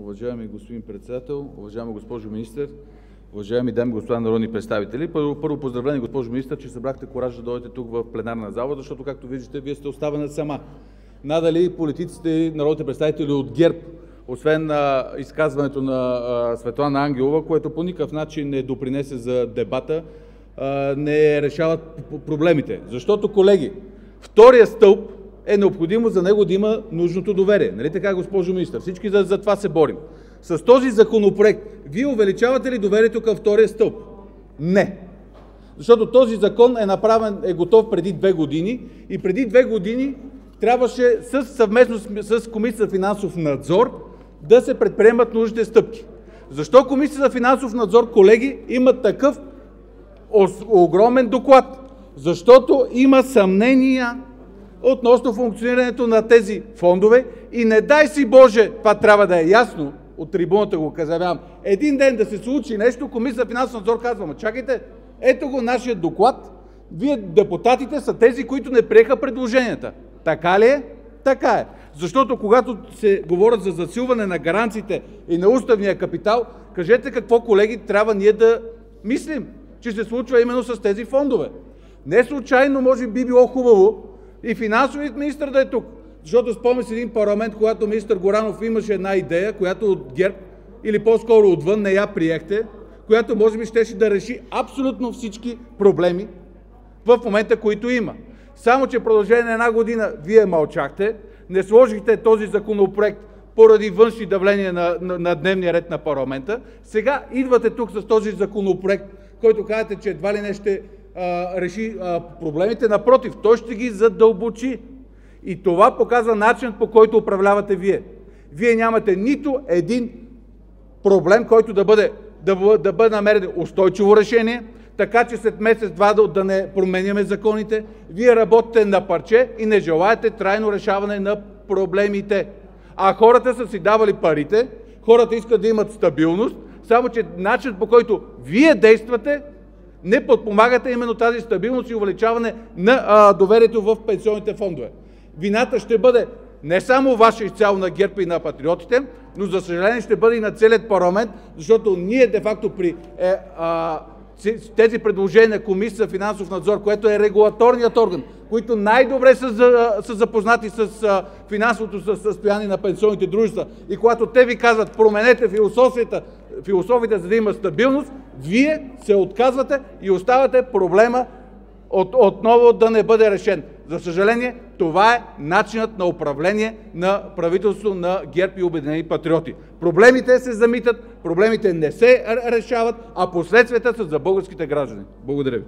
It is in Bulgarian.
Уважаеми господин Председател, уважаема госпожо Министър, уважаеми дами и господа народни представители! Първо, поздравления, госпожо Министър, че събрахте кураж да дойдете тук в пленарната зала, защото, както виждате, Вие сте оставена сама. Надали политиците и народните представители от ГЕРБ, освен изказването на Светлана Ангелова, което по никакъв начин не допринесе за дебата, не решават проблемите. Защото, колеги, вторият стълб е необходимо за него да има нужното доверие. Нали така, госпожо Министър? Всички за това се борим. С този законопроект Вие увеличавате ли доверието към втория стълб? Не! Защото този закон е направен, е готов преди две години и преди две години трябваше съвместно с Комисията за финансов надзор да се предприемат нужните стъпки. Защо Комисията за финансов надзор, колеги, има такъв огромен доклад? Защото има съмнения относно функционирането на тези фондове и не дай си боже, това трябва да е ясно, от трибуната го заявявам, един ден да се случи нещо, Комисията за финансов надзор казва: ама чакайте, ето го нашия доклад, Вие депутатите са тези, които не приеха предложенията. Така ли е? Така е. Защото когато се говорят за засилване на гаранциите и на уставния капитал, кажете какво, колеги, трябва ние да мислим, че се случва именно с тези фондове. Неслучайно може би било хубаво и финансовият министър да е тук, защото спомням си един парламент, когато министър Горанов имаше една идея, която от ГЕРБ, или по-скоро отвън, не я приехте, която може би щеше да реши абсолютно всички проблеми в момента, които има. Само че в продължение на една година Вие мълчахте, не сложихте този законопроект поради външни давления на, на, на дневния ред на парламента. Сега идвате тук с този законопроект, който казвате, че едва ли не ще реши проблемите. Напротив, той ще ги задълбочи. И това показва начинът, по който управлявате Вие. Вие нямате нито един проблем, който да бъде, да, да бъде намерен устойчиво решение, така че след месец-два да, да не променяме законите. Вие работите на парче и не желаете трайно решаване на проблемите. А хората са си давали парите, хората искат да имат стабилност, само че начинът по който Вие действате не подпомагате именно тази стабилност и увеличаване на а, доверието в пенсионните фондове. Вината ще бъде не само Ваша изцяло на ГЕРБ и на Патриотите, но за съжаление ще бъде и на целият парламент, защото ние де-факто при е, а, тези предложения на Комисията финансов надзор, което е регулаторният орган, които най-добре са, за, са запознати с а, финансовото състояние на пенсионните дружества и когато те ви казват променете философията, философията, за да има стабилност, вие се отказвате и оставате проблема от, отново да не бъде решен. За съжаление, това е начинът на управление на правителството на ГЕРБ и Обединени патриоти. Проблемите се замитат, проблемите не се решават, а последствията са за българските граждани. Благодаря Ви.